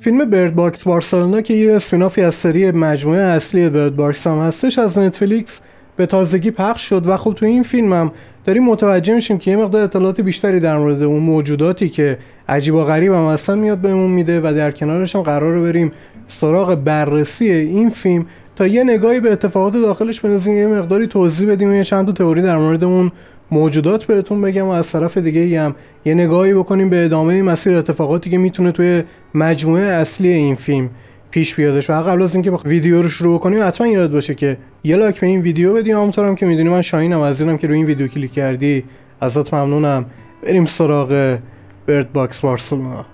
فیلم برد باکس بارسلونا که یه spin-off ی از سری مجموعه اصلی برد باکس هم هستش از نتفلیکس به تازگی پخش شد و خب تو این فیلم هم داریم متوجه میشیم که یه مقدار اطلاعات بیشتری در مورد اون موجوداتی که عجیب و غریب هم اصلا میاد بهمون میده و در کنارش هم قرار بریم سراغ بررسی این فیلم تا یه نگاهی به اتفاقات داخلش بندازیم یه مقداری توضیح بدیم و یه چند تا تئوری در مورد اون موجودات بهتون بگم و از طرف دیگه هم یه نگاهی بکنیم به ادامه مسیر اتفاقاتی که می‌تونه توی مجموعه اصلی این فیلم پیش بیادش. و قبل از اینکه ویدیو رو شروع کنیم حتما یادت باشه که یه لایک به این ویدیو بدیم همونطورم که می‌دونی من شاهینم. از اینکه روی این ویدیو کلیک کردی ازت ممنونم. بریم سراغ برد باکس بارسلونا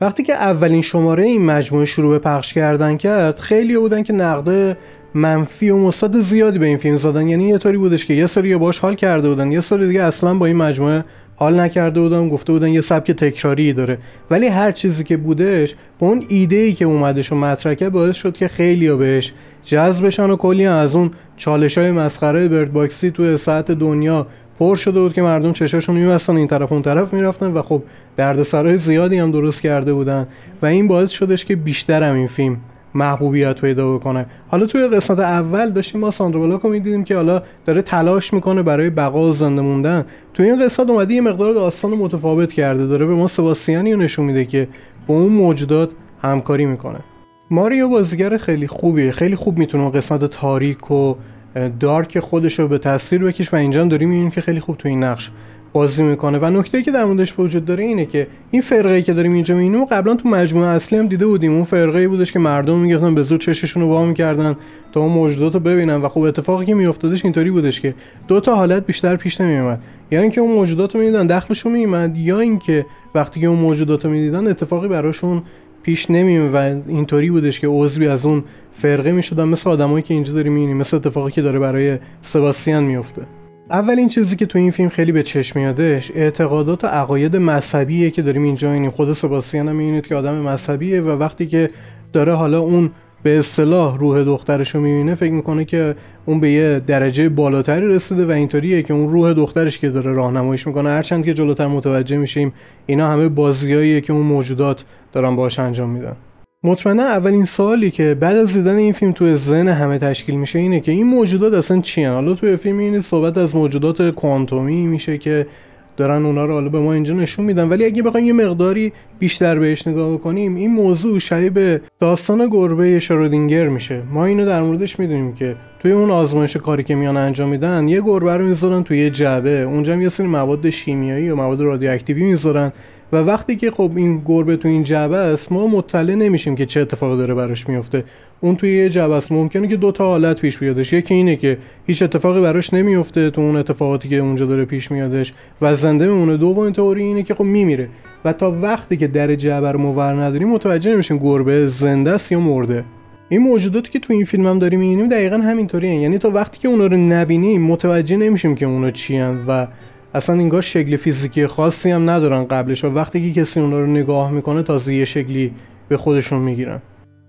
وقتی که اولین شماره این مجموعه شروع به پخش کردن کرد خیلی بودن که نقده منفی و مثبت زیادی به این فیلم زدن. یعنی یه طوری بودش که یه سری باش حال کرده بودن یه سری دیگه اصلا با این مجموعه حال نکرده بودن گفته بودن یه سبک تکراری داره. ولی هر چیزی که بودش با اون ایده ای که اومدش و مطرحه باعث شد که خیلی بهش جذب بشن و کلی از اون چالش های مسخره برد باکسی توی ساعت دنیا پر شده بود که مردم چشاشون میبستن این طرف اون طرف می‌رفتن و خب دردسرای زیادی هم درست کرده بودن و این باعث شدش که بیشتر هم این فیلم محبوبیت پیدا بکنه. حالا توی قسمت اول داشتیم ما ساندرو بلاک رو می‌دیدیم که حالا داره تلاش می‌کنه برای بقا و زنده موندن. توی این قسمت اومده یه مقدار داستان متفاوت کرده. داره به ما سباسیانی رو نشون میده که با اون موجودات همکاری می‌کنه. ماریو بازیگر خیلی خوبیه. خیلی خوب می‌تونه قسمت تاریک و دارک خودش رو به تصویر بکش و اینجا داریم می‌بینیم که خیلی خوب تو این نقش بازی می‌کنه. و نکته که در موردش وجود داره اینه که این فرقه که داریم اینجا می‌بینیم قبلا تو مجموعه اصلی هم دیده بودیم. اون فرقه بودش که مردم می‌گفتن به زور چششون رو وا می‌کردن تا اون موجودات رو ببینن. و خب اتفاقی که میافتادش اینطوری بودش که دو تا حالت بیشتر پیش نمیومد یا اینکه اون موجودات رو می‌دیدن دخلشون میومد یا اینکه وقتی که اون موجودات رو می‌دیدن اتفاقی براشون پیش نمیومد و اینطوری بودش که عضوی از اون فرقه می‌شدن مثل آدمایی که اینجا داریم می‌بینیم مثل اتفاقی که داره برای سباستیان میفته اولین چیزی که تو این فیلم خیلی به چشم میادش اعتقادات و عقاید مذهبیه که داریم اینجا. اینیم خود سباسیان هم می‌بینید که آدم مذهبیه و وقتی که داره حالا اون به اصطلاح روح دخترش رو می‌بینه فکر می‌کنه که اون به یه درجه بالاتری رسیده و اینطوریه که اون روح دخترش که داره راهنماییش می‌کنه هرچند که جلوتر متوجه میشیم اینا همه بازیاییه که اون موجودات دارن باش انجام میدن. مطمئنا اولین سوالی که بعد از دیدن این فیلم تو ذهن همه تشکیل میشه اینه که این موجودات اصلا چی هن؟ حالا توی فیلم این صحبت از موجودات کوانتومی میشه که دارن اونا رو حالا به ما اینجا نشون میدن. ولی اگه بخوایم یه مقداری بیشتر بهش نگاه بکنیم این موضوع شبیه به داستان گربه شرودینگر میشه. ما اینو در موردش می‌دونیم که توی اون آزمایش کاری که میان انجام میدن یه گربه رو می‌ذارن توی یه جعبه. اونجا هم یه سری مواد شیمیایی و مواد رادیواکتیوی می‌ذارن. و وقتی که خب این گربه تو این جعبه است ما مطلع نمیشیم که چه اتفاقی داره براش میفته. اون توی یه جعبه است. ممکنه که دو تا حالت پیش بیادش. یکی اینه که هیچ اتفاقی براش نمیفته تو اون اتفاقاتی که اونجا داره پیش میادش و زنده میمونه دومین تئوری اینه که خب میمیره. و تا وقتی که در جعبه رو مور نداریم متوجه نمیشیم گربه زنده است یا مرده. این موجوداتی که تو این فیلم هم داریم می‌بینیم دقیقا همینطوری یعنی تا وقتی که اونا رو نبینیم متوجه نمیشیم که اونا چی و اصلا انگار شکل فیزیکی خاصی هم ندارن قبلش و وقتی که کسی اونا رو نگاه می‌کنه تازه یه شکلی به خودشون می‌گیرن.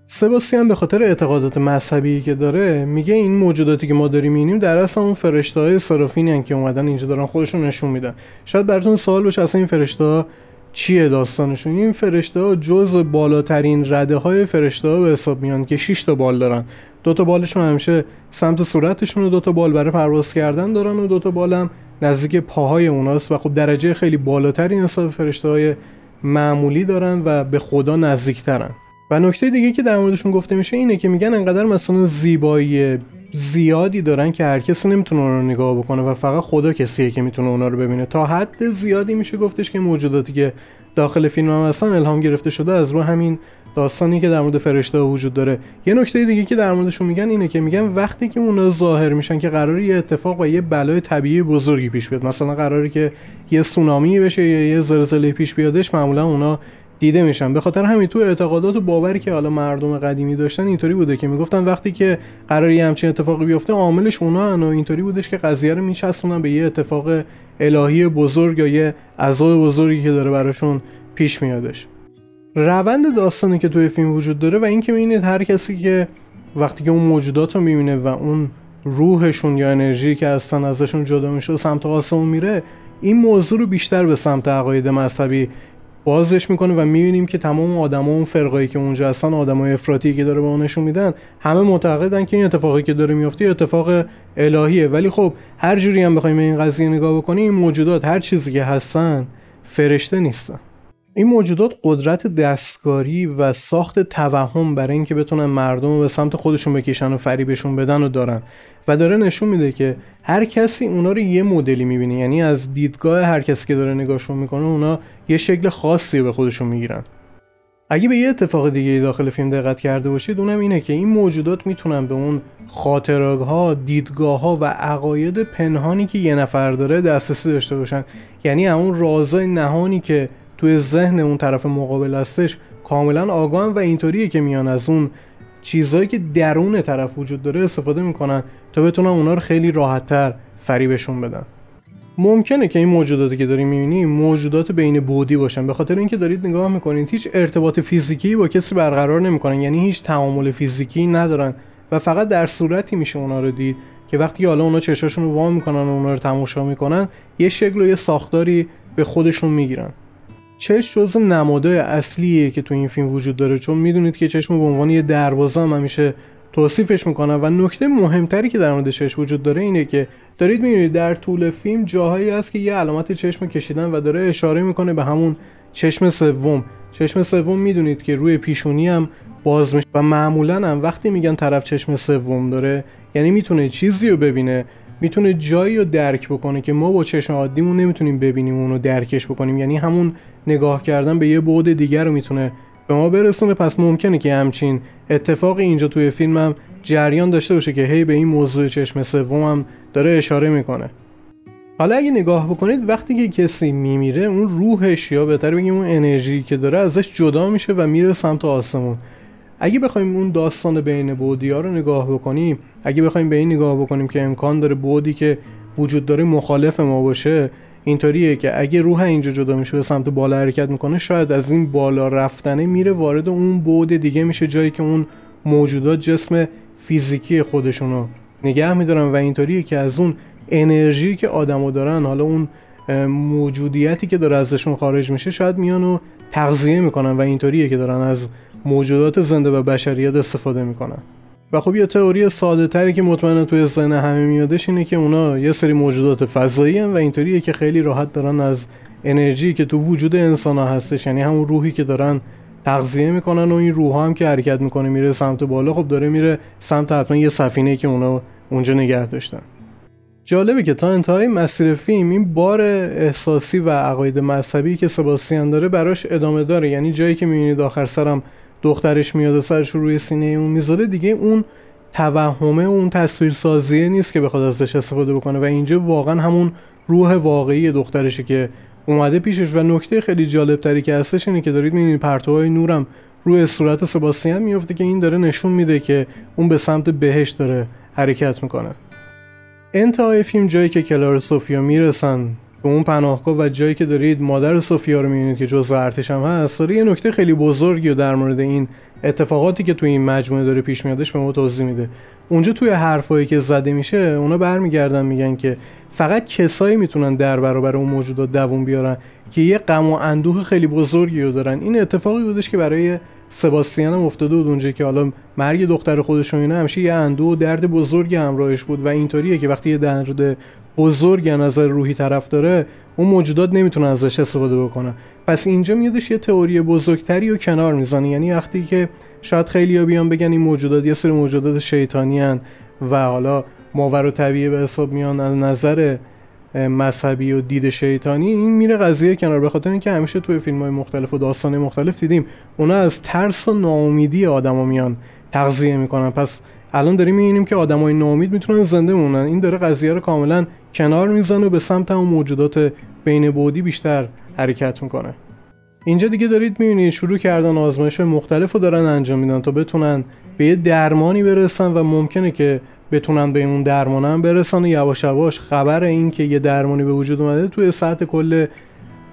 سباسیان به خاطر اعتقادات مذهبی که داره میگه این موجوداتی که ما داریم می‌بینیم در اصل اون فرشته های سرافینی که اومدن اینجا دارن خودشون نشون میدن. شاید براتون سوال باشه اصلا این فرشته ها چیه داستانشون؟ این فرشته ها جز بالاترین رده های فرشته ها به حساب میان که 6 تا بال دارن. دو تا بالشون همیشه سمت صورتشون و دو تا بال برای پرواز کردن دارن و دو تا بال هم نزدیک پاهای اوناست و خب درجه خیلی بالاتری نسبت فرشته های معمولی دارن و به خدا نزدیکترن. و نکته دیگه که در موردشون گفته میشه اینه که میگن انقدر مثلا زیبایی زیادی دارن که هر کسی نمی‌تونه اون رو نگاه بکنه و فقط خدا کسیه که می‌تونه اونا رو ببینه. تا حد زیادی میشه گفتش که موجوداتی که داخل فیلم هم هستن الهام گرفته شده از رو همین داستانی که در مورد فرشته وجود داره. یه نکته دیگه که در موردشون میگن اینه که میگن وقتی که اونا ظاهر میشن که قرار یه اتفاق و یه بلای طبیعی بزرگی پیش بیاد. مثلا قراری که یه سونامی بشه یا یه زلزله پیش بیادش معمولا اونا دیده میشن. به خاطر همین تو اعتقادات و باوری که حالا مردم قدیمی داشتن اینطوری بوده که می‌گفتن وقتی که قراری همچین اتفاقی بیفته عاملش اونا و اینطوری بودش که قضیه رو میچسبونن به یه اتفاق الهی بزرگ یا یه عذاب بزرگی که داره براشون پیش میادش. روند داستانی که توی فیلم وجود داره و اینکه می‌بینید هر کسی که وقتی که اون موجودات رو می‌بینه و اون روحشون یا انرژی که هستن ازشون جدا میشه و سمت آسمون میره این موضوع رو بیشتر به سمت عقاید مذهبی بازش می‌کنه و می‌بینیم که تمام آدما اون فرقایی که اونجا هستن آدمای افراطی که داره به نشون میدن همه معتقدن که این اتفاقی که داره میفته اتفاق الهیه. ولی خب هر جوری هم بخوایم این قضیه نگاه بکنیم این موجودات هر چیزی که هستن فرشته نیستن. این موجودات قدرت دستکاری و ساخت توهم برای اینکه بتونن مردم رو به سمت خودشون بکشن و فریبشون بدن و دارن. و داره نشون میده که هر کسی اونا رو یه مدلی می‌بینه. یعنی از دیدگاه هر کسی که داره نگاهشون می‌کنه اونا یه شکل خاصی به خودشون می‌گیرن. اگه به یه اتفاق دیگه داخل فیلم دقت کرده باشید اونم اینه که این موجودات می‌تونن به اون خاطرات ها دیدگاه ها و عقاید پنهانی که یه نفر داره دسترسی داشته باشن. یعنی اون رازای نهانی که توی ذهن اون طرف مقابل هستش کاملا آگاهن و اینطوریه که میان از اون چیزهایی که درون طرف وجود داره استفاده می‌کنن تا بتونن اونا رو خیلی راحتتر فریبشون بدن. ممکنه که این موجوداتی که داریم می‌بینیم موجودات بین بودی باشن. به خاطر اینکه دارید نگاه می‌کنید هیچ ارتباط فیزیکی با کسی برقرار نمی‌کنن. یعنی هیچ تعامل فیزیکی ندارن و فقط در صورتی میشه اونا رو دید که وقتی حالا اونا چشاشون رو وا می‌کنن و اونا رو تماشا می‌کنن یه شکل و یه ساختاری به خودشون می‌گیرن. چشم جز نمادای اصلیه که تو این فیلم وجود داره. چون می‌دونید که چشم به عنوان یه دروازه هم همیشه توصیفش می‌کنن و نکته مهمتری که در مورد چشم وجود داره اینه که دارید می‌بینید در طول فیلم جاهایی هست که یه علامت چشم کشیدن و داره اشاره می‌کنه به همون چشم سوم. چشم سوم می‌دونید که روی پیشونی هم باز میشه و معمولا هم وقتی میگن طرف چشم سوم داره یعنی می‌تونه چیزی رو ببینه می‌تونه جایی رو درک بکنه که ما با چشم عادیمون نمی‌تونیم ببینیم اونو درکش بکنیم. یعنی همون نگاه کردن به یه بعد دیگر رو می‌تونه به ما برسونه. پس ممکنه که همچین اتفاقی اینجا توی فیلم هم جریان داشته باشه که هی به این موضوع چشم سوم داره اشاره می‌کنه. حالا اگه نگاه بکنید وقتی که کسی میمیره اون روحش یا بهتر بگیم اون انرژی که داره ازش جدا میشه و میره سمت آسمون. اگه بخوایم اون داستان بین بودی ها رو نگاه بکنیم اگه بخوایم به این نگاه بکنیم که امکان داره بودی که وجود داره مخالف ما باشه اینطوریه که اگه روح اینجا جدا میشه به سمت بالا حرکت می‌کنه شاید از این بالا رفتنه میره وارد اون بود دیگه میشه جایی که اون موجودات جسم فیزیکی خودشونو نگه میدارن. و اینطوریه که از اون انرژی که آدمو دارن حالا اون موجودیتی که داره ازشون خارج میشه شاید میان و تغذیه می‌کنن. و اینطوریه که دارن از موجودات زنده و بشریت استفاده می‌کنن و خب یه تئوری ساده تری که مطمئنا توی ذهن همه میادش اینه که اونا یه سری موجودات فضایی و اینطوریه که خیلی راحت دارن از انرژی که تو وجود انسان ها هستش یعنی همون روحی که دارن تغذیه می‌کنن و این روح هم که حرکت می‌کنه میره سمت بالا خب داره میره سمت حتما یه سفینه که اونا اونجا نگه داشتن. جالبه که تا انتهای مسیر فیلم این بار احساسی و عقاید مذهبی که سباسیان داره براش ادامه داره یعنی جایی که می‌بینید آخر سرم دخترش میاد و سرش روی سینه اون می‌ذاره دیگه اون توهمه اون تصویر سازیه نیست که بخواد ازش استفاده بکنه و اینجا واقعا همون روح واقعی دخترشه که اومده پیشش. و نکته خیلی جالب تری که هستش اینه که دارید می‌بینید پرتوهای نورم روی صورت سباستیان میفته که این داره نشون میده که اون به سمت بهش داره حرکت می‌کنه. انتهای فیلم جایی که کلار سوفیا می‌رسن. به اون پناهگاه و جایی که دارید مادر سوفیا رو می‌بینید که جزء ارتش هم هست داره یه نکته خیلی بزرگی و در مورد این اتفاقاتی که توی این مجموعه داره پیش میادش به ما توضیح میده. اونجا توی حرفایی که زده میشه اونا برمیگردن میگن که فقط کسایی می‌تونن در برابر اون موجودات دووم بیارن که یه غم و اندوه خیلی بزرگی رو دارن. این اتفاقی بودش که برای سباستیان هم افتاده بود اونجا که حالا مرگ دختر خودش و اینا همیشه یه اندوه و درد بزرگی همراهش بود و اینطوریه که وقتی یه درد بزرگ نظر روحی طرف داره اون موجودات نمی‌تونن ازش استفاده بکنن. پس اینجا میادش یه تئوری بزرگتری و کنار می‌زنه. یعنی وقتی که شاید خیلی ها بیان بگن این موجودات یه سری موجودات شیطانی هن و حالا ماور و طبیعه به حساب میان از نظر مذهبی و دید شیطانی این میره قضیه کنار. به خاطر اینکه همیشه توی فیلم های مختلف و داستان مختلف دیدیم اونا از ترس و ناامیدی آدما میان تغذیه می‌کنن. پس الان داریم می‌بینیم که آدمای ناامید می‌تونن زنده مونن این داره قضیه رو کاملا کنار می‌زنه و به سمت اون موجودات بین بودی بیشتر حرکت می‌کنه. اینجا دیگه دارید می‌بینید شروع کردن آزمایش مختلف رو دارن انجام میدن تا بتونن به یه درمانی برسن و ممکنه که بتونن به اون هم برسن. و یواش یواش خبر این که یه درمانی به وجود اومده توی سطح کل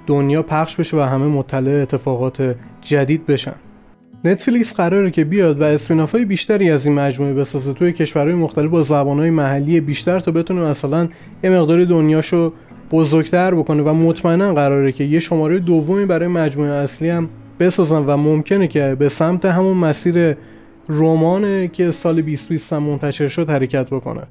دنیا پخش بشه و همه مطلع اتفاقات جدید بشن. نتفلیکس قراره که بیاد و اسپیناف های بیشتری از این مجموعه بسازه توی کشورهای مختلف با زبانهای محلی بیشتر تا بتونه مثلا یه مقدار دنیاشو بزرگتر بکنه و مطمئنا قراره که یه شماره دومی برای مجموعه اصلی هم بسازن و ممکنه که به سمت همون مسیر رمان که سال 2020 هم منتشر شد حرکت بکنه.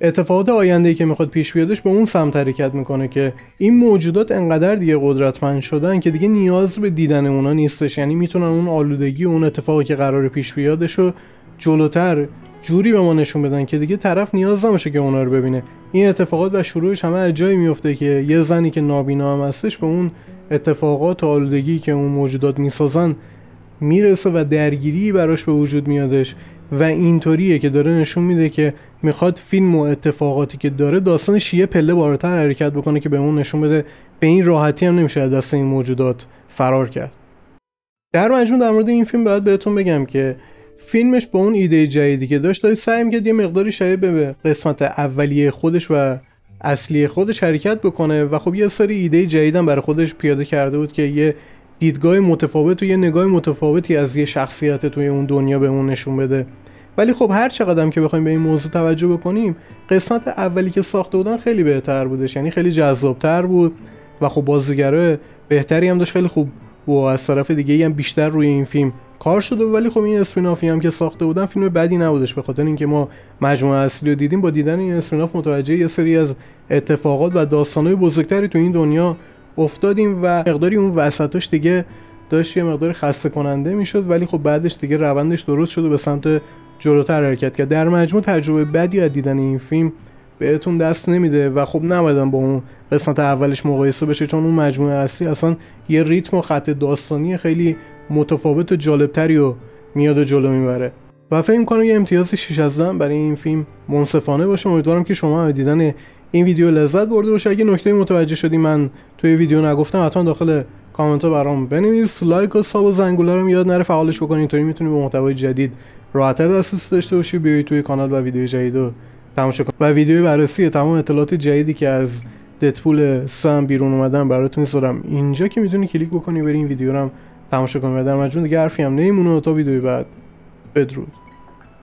اتفاقات آینده که می‌خواد پیش بیادش به اون سمت حرکت می‌کنه که این موجودات انقدر دیگه قدرتمند شدن که دیگه نیاز به دیدن اونا نیستش. یعنی می‌تونن اون آلودگی اون اتفاقی که قرار پیش بیادش رو جلوتر جوری به ما نشون بدن که دیگه طرف نیاز نمیشه که اونا رو ببینه. این اتفاقات و شروعش همه از جایی میفته که یه زنی که نابینا هم هستش به اون اتفاقات و آلودگی که اون موجودات می‌سازن می‌رسه و درگیری براش به وجود میادش. و اینطوریه که داره نشون میده که می‌خواد فیلم و اتفاقاتی که داره داستانش یه پله بالاتر حرکت بکنه که به اون نشون بده به این راحتی هم نمیشه دست این موجودات فرار کرد. در مجموع در مورد این فیلم باید بهتون بگم که فیلمش با اون ایده جدیدی که داشت داره سعی می‌کرد یه مقداری شبیه به قسمت اولیه خودش و اصلی خودش حرکت بکنه و خب یه سری ایده جدیدم برای خودش پیاده کرده بود که یه دیدگاه متفاوت و یه نگاه متفاوتی از یه شخصیت توی اون دنیا به اون نشون بده. ولی خب هر چقدر که بخوایم به این موضوع توجه بکنیم قسمت اولی که ساخته بودن خیلی بهتر بودش یعنی خیلی جذابتر بود و خب بازیگرای بهتری هم داشت خیلی خوب و از طرف دیگه هم بیشتر روی این فیلم کار شده ولی خب این اسپینافی هم که ساخته بودن فیلم بدی نبودش به خاطر اینکه ما مجموعه اصلی رو دیدیم با دیدن این اسپیناف متوجه یه سری از اتفاقات و داستانهای بزرگتری تو این دنیا افتادیم و مقداری اون وسطاش دیگه داشت یه مقداری خسته کننده می‌شد ولی خب بعدش دیگه روندش درست شد و به سمت جلوتر حرکت کرد. در مجموع تجربه بدی از دیدن این فیلم بهتون دست نمیده و خب نبایدم با اون قسمت اولش مقایسه بشه چون اون مجموعه اصلی اصلا یه ریتم و خط داستانی خیلی متفاوت و جالبتری و میاد و جلو می‌بره. و فکر کنم یه امتیاز 6 از برای این فیلم منصفانه باشه. امیدوارم که شما دیدن این ویدیو لذت برده باشه. اگه نکته متوجه شدی من توی ویدیو نگفتم حتما داخل کامنت ها برام بنویس. لایک و sub و زنگوله رو یاد نره. فعالش بکنید اینطوری می‌تونی به محتوای جدید راحتتر دسترسی داشته باشی. بیای توی کانال و ویدیو جدید رو تماشا کن. و ویدیو بررسی تمام اطلاعات جدیدی که از ددپول سم بیرون اومدن براتون می‌ذارم اینجا که می‌تونی کلیک بکنی بری این ویدیو رو هم تماشا کنی و در مجموع دیگه حرفی هم نمیمونه. تا ویدیو بعد. بدرود.